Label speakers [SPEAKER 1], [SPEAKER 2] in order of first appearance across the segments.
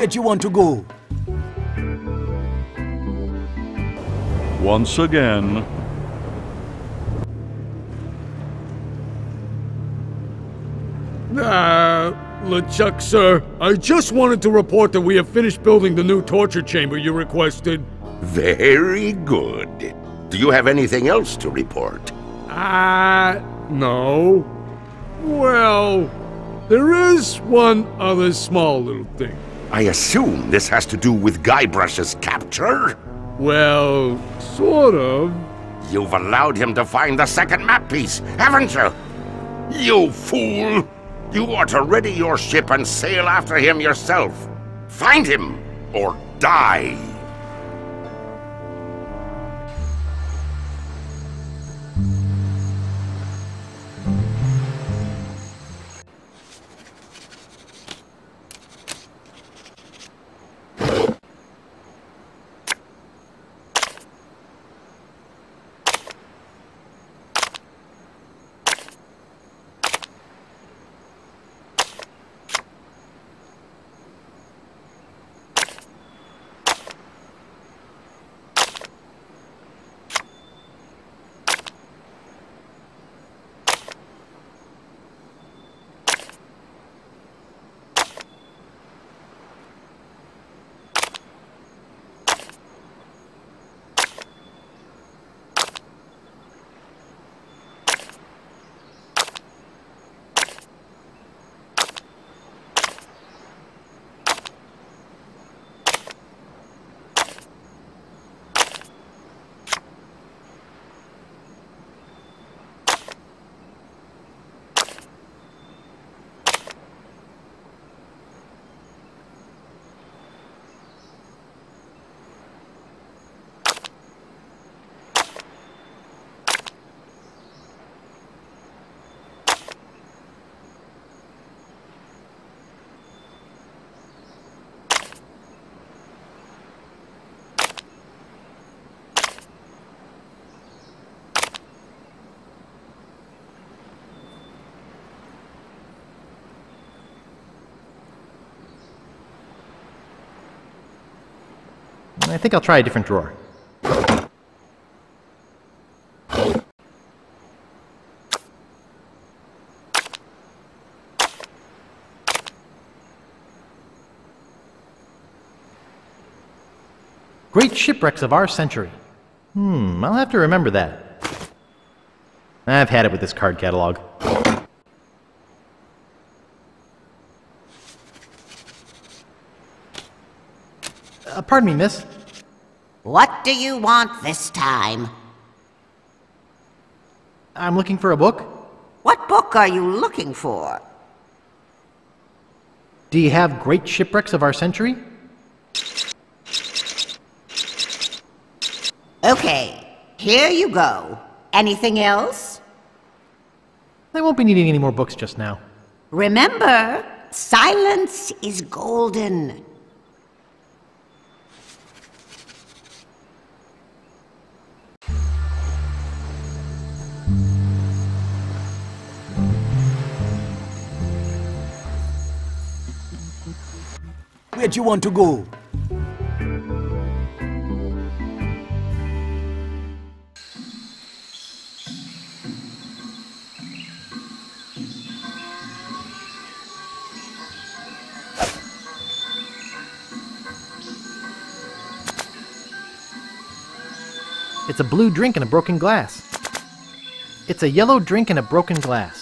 [SPEAKER 1] Where'd you want to go?
[SPEAKER 2] Once again,
[SPEAKER 3] Uh, LeChuck, sir, I just wanted to report that we have finished building the new torture chamber you requested.
[SPEAKER 4] Very good. Do you have anything else to report?
[SPEAKER 3] Ah, uh, no. Well, there is one other small little thing.
[SPEAKER 4] I assume this has to do with Guybrush's capture?
[SPEAKER 3] Well, sort of.
[SPEAKER 4] You've allowed him to find the second map piece, haven't you? You fool! You ought to ready your ship and sail after him yourself. Find him, or die!
[SPEAKER 5] I think I'll try a different drawer. Great shipwrecks of our century. Hmm, I'll have to remember that. I've had it with this card catalog. Uh, pardon me, miss.
[SPEAKER 6] What do you want this time?
[SPEAKER 5] I'm looking for a book.
[SPEAKER 6] What book are you looking for?
[SPEAKER 5] Do you have Great Shipwrecks of Our Century?
[SPEAKER 6] Okay, here you go. Anything else?
[SPEAKER 5] I won't be needing any more books just now.
[SPEAKER 6] Remember, silence is golden.
[SPEAKER 1] Where'd you want to go?
[SPEAKER 5] It's a blue drink in a broken glass. It's a yellow drink in a broken glass.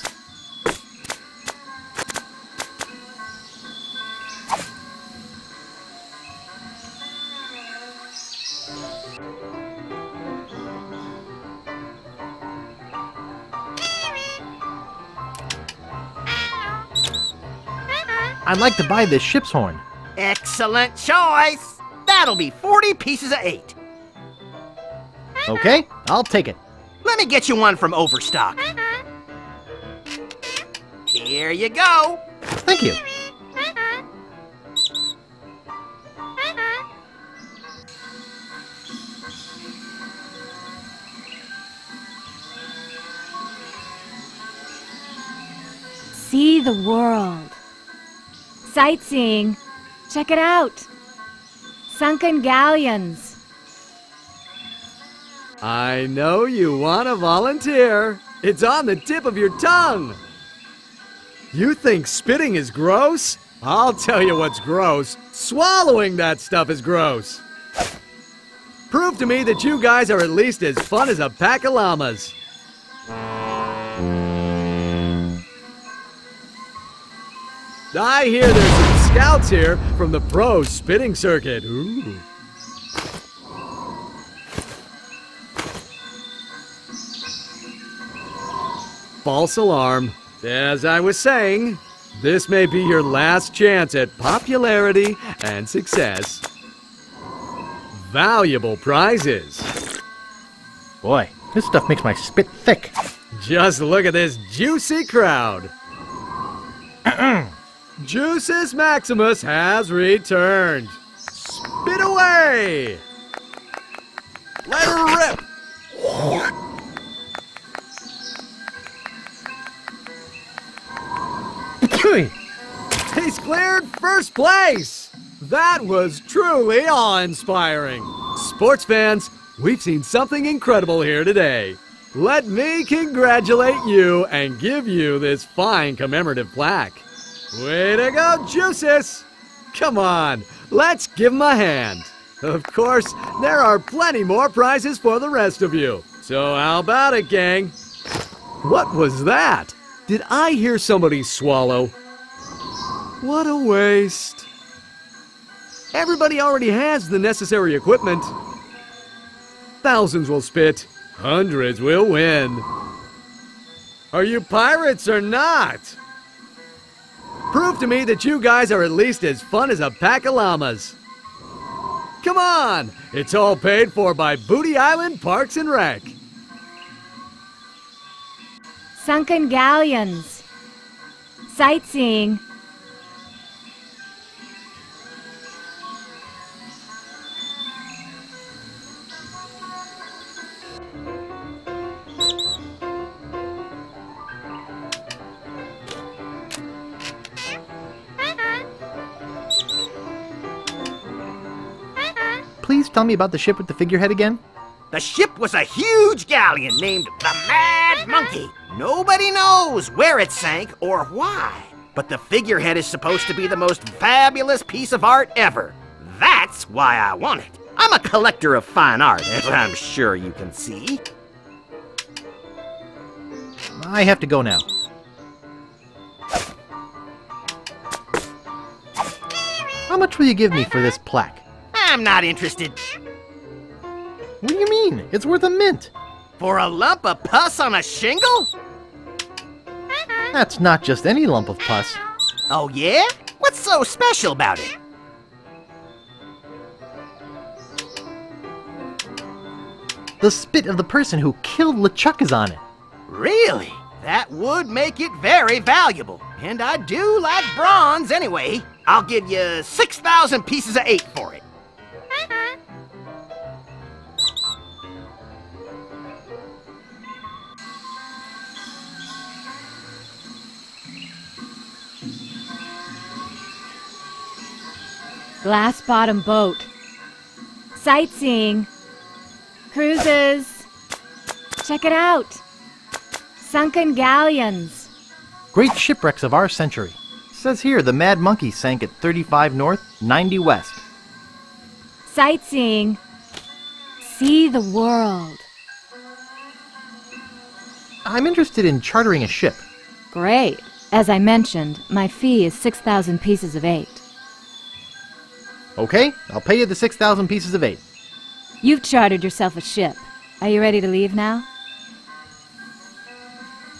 [SPEAKER 5] I'd like to buy this ship's horn.
[SPEAKER 7] Excellent choice! That'll be 40 pieces of eight.
[SPEAKER 5] Okay, I'll take it.
[SPEAKER 7] Let me get you one from Overstock. Here you go.
[SPEAKER 5] Thank you.
[SPEAKER 8] See the world. Sightseeing.
[SPEAKER 2] Check it out. Sunken galleons.
[SPEAKER 8] I know you want to volunteer. It's on the tip of your tongue. You think spitting is gross? I'll tell you what's gross. Swallowing that stuff is gross. Prove to me that you guys are at least as fun as a pack of llamas. I hear there's some scouts here from the pro spitting circuit. Ooh. False alarm. As I was saying, this may be your last chance at popularity and success. Valuable prizes.
[SPEAKER 5] Boy, this stuff makes my spit thick.
[SPEAKER 8] Just look at this juicy crowd. Juices Maximus has returned. Spit away!
[SPEAKER 1] Let her rip!
[SPEAKER 8] He's cleared first place! That was truly awe-inspiring. Sports fans, we've seen something incredible here today. Let me congratulate you and give you this fine commemorative plaque. Way to go, Juices! Come on, let's give him a hand. Of course, there are plenty more prizes for the rest of you. So how about it, gang? What was that? Did I hear somebody swallow? What a waste. Everybody already has the necessary equipment. Thousands will spit, hundreds will win. Are you pirates or not? Prove to me that you guys are at least as fun as a pack of llamas. Come on! It's all paid for by Booty Island Parks and Rec.
[SPEAKER 2] Sunken galleons. Sightseeing.
[SPEAKER 5] Please tell me about the ship with the figurehead again.
[SPEAKER 7] The ship was a huge galleon named the Mad Monkey. Nobody knows where it sank or why. But the figurehead is supposed to be the most fabulous piece of art ever. That's why I want it. I'm a collector of fine art, as I'm sure you can see.
[SPEAKER 5] I have to go now. How much will you give me for this plaque?
[SPEAKER 7] I'm not interested.
[SPEAKER 5] What do you mean? It's worth a mint.
[SPEAKER 7] For a lump of pus on a shingle?
[SPEAKER 5] That's not just any lump of pus.
[SPEAKER 7] Oh, yeah? What's so special about it?
[SPEAKER 5] The spit of the person who killed LeChuck is on it.
[SPEAKER 7] Really? That would make it very valuable. And I do like bronze anyway. I'll give you 6,000 pieces of eight
[SPEAKER 2] Glass bottom boat. Sightseeing. Cruises. Check it out. Sunken galleons.
[SPEAKER 5] Great shipwrecks of our century. Says here the Mad Monkey sank at 35 north, 90 west.
[SPEAKER 2] Sightseeing. See the world.
[SPEAKER 5] I'm interested in chartering a ship.
[SPEAKER 2] Great. As I mentioned, my fee is 6,000 pieces of eight.
[SPEAKER 5] Okay, I'll pay you the 6,000 pieces of eight.
[SPEAKER 2] You've chartered yourself a ship. Are you ready to leave now?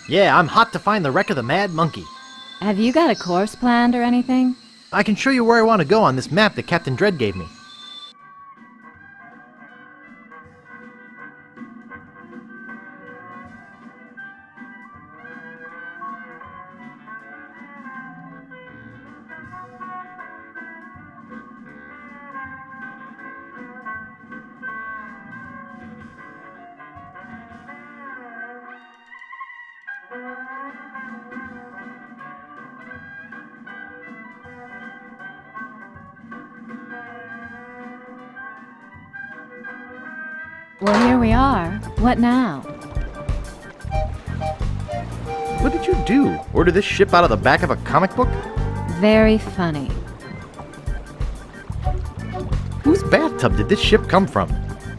[SPEAKER 5] Yeah, I'm hot to find the wreck of the Mad Monkey.
[SPEAKER 2] Have you got a course planned or anything?
[SPEAKER 5] I can show you where I want to go on this map that Captain Dread gave me.
[SPEAKER 2] Well, here we are. What now?
[SPEAKER 5] What did you do? Order this ship out of the back of a comic book?
[SPEAKER 2] Very funny.
[SPEAKER 5] Whose bathtub did this ship come from?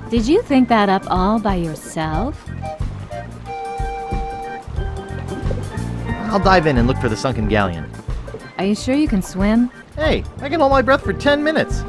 [SPEAKER 2] Did you think that up all by yourself?
[SPEAKER 5] I'll dive in and look for the sunken galleon.
[SPEAKER 2] Are you sure you can swim?
[SPEAKER 5] Hey, I can hold my breath for 10 minutes.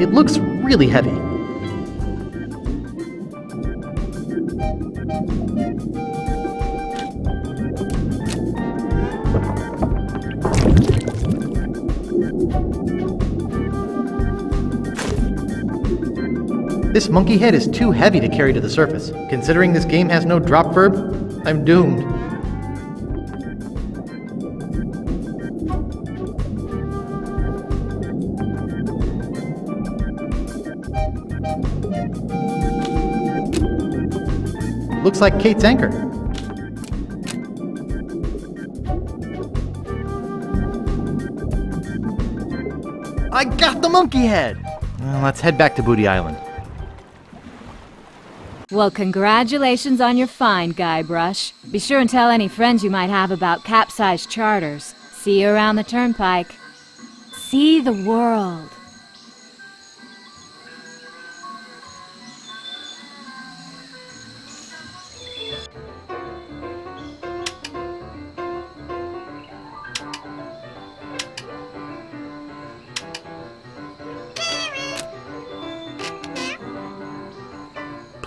[SPEAKER 5] It looks really heavy. This monkey head is too heavy to carry to the surface. Considering this game has no drop verb, I'm doomed. Looks like Kate's anchor. I got the monkey head! Well, let's head back to Booty Island.
[SPEAKER 2] Well, congratulations on your find, Guybrush. Be sure and tell any friends you might have about capsized charters. See you around the turnpike. See the world.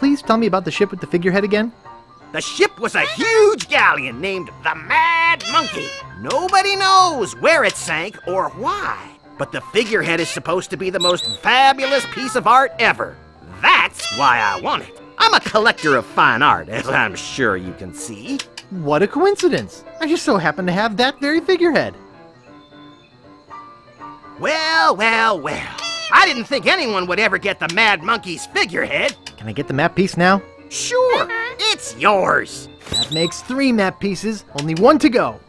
[SPEAKER 5] Please tell me about the ship with the figurehead again?
[SPEAKER 7] The ship was a huge galleon named the Mad Monkey. Nobody knows where it sank or why. But the figurehead is supposed to be the most fabulous piece of art ever. That's why I want it. I'm a collector of fine art, as I'm sure you can see.
[SPEAKER 5] What a coincidence! I just so happen to have that very figurehead.
[SPEAKER 7] Well, well, well. I didn't think anyone would ever get the Mad Monkey's figurehead.
[SPEAKER 5] Can I get the map piece now?
[SPEAKER 7] Sure, it's yours.
[SPEAKER 5] That makes three map pieces, only one to go.